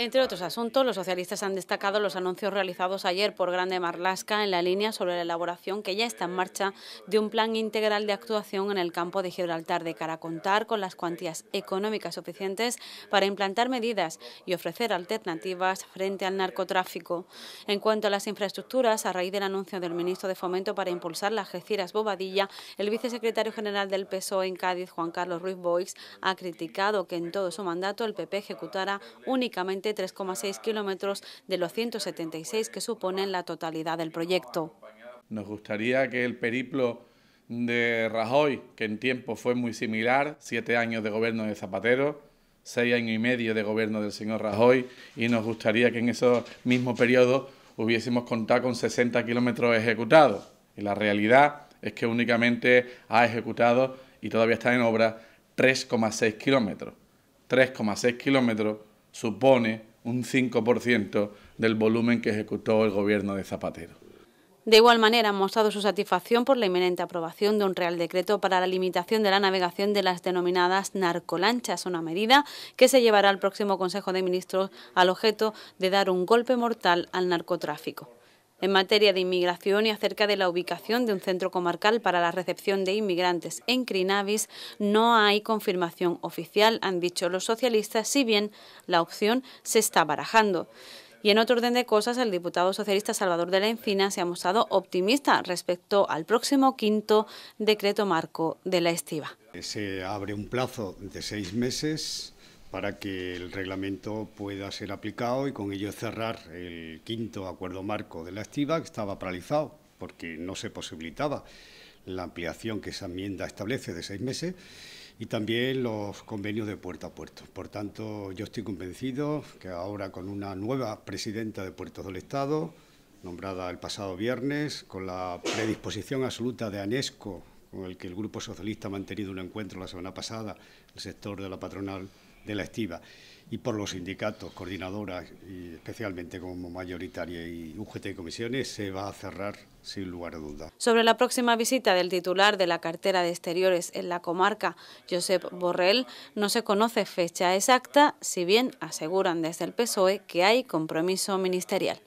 Entre otros asuntos, los socialistas han destacado los anuncios realizados ayer por Grande Marlasca en la línea sobre la elaboración que ya está en marcha de un plan integral de actuación en el campo de Gibraltar de cara a contar con las cuantías económicas suficientes para implantar medidas y ofrecer alternativas frente al narcotráfico. En cuanto a las infraestructuras, a raíz del anuncio del ministro de Fomento para impulsar las Geciras Bobadilla, el vicesecretario general del PSOE en Cádiz, Juan Carlos Ruiz Boix, ha criticado que en todo su mandato el PP ejecutara únicamente 3,6 kilómetros de los 176 que suponen la totalidad del proyecto. Nos gustaría que el periplo de Rajoy, que en tiempo fue muy similar, siete años de gobierno de Zapatero, seis años y medio de gobierno del señor Rajoy, y nos gustaría que en esos mismos periodos hubiésemos contado con 60 kilómetros ejecutados. Y la realidad es que únicamente ha ejecutado, y todavía está en obra, 3,6 kilómetros. 3,6 kilómetros supone un 5% del volumen que ejecutó el gobierno de Zapatero. De igual manera, han mostrado su satisfacción por la inminente aprobación de un Real Decreto para la limitación de la navegación de las denominadas narcolanchas, una medida que se llevará al próximo Consejo de Ministros al objeto de dar un golpe mortal al narcotráfico en materia de inmigración y acerca de la ubicación de un centro comarcal para la recepción de inmigrantes en Crinavis, no hay confirmación oficial, han dicho los socialistas, si bien la opción se está barajando. Y en otro orden de cosas, el diputado socialista Salvador de la Encina se ha mostrado optimista respecto al próximo quinto decreto marco de la estiva. Se abre un plazo de seis meses para que el reglamento pueda ser aplicado y con ello cerrar el quinto acuerdo marco de la estiva que estaba paralizado porque no se posibilitaba la ampliación que esa enmienda establece de seis meses y también los convenios de puerto a puerto. Por tanto, yo estoy convencido que ahora con una nueva presidenta de Puertos del Estado, nombrada el pasado viernes, con la predisposición absoluta de ANESCO, con el que el Grupo Socialista ha mantenido un encuentro la semana pasada, el sector de la patronal de la estiva y por los sindicatos, coordinadoras y especialmente como mayoritaria y UGT comisiones, se va a cerrar sin lugar a duda. Sobre la próxima visita del titular de la cartera de exteriores en la comarca, Josep Borrell, no se conoce fecha exacta, si bien aseguran desde el PSOE que hay compromiso ministerial.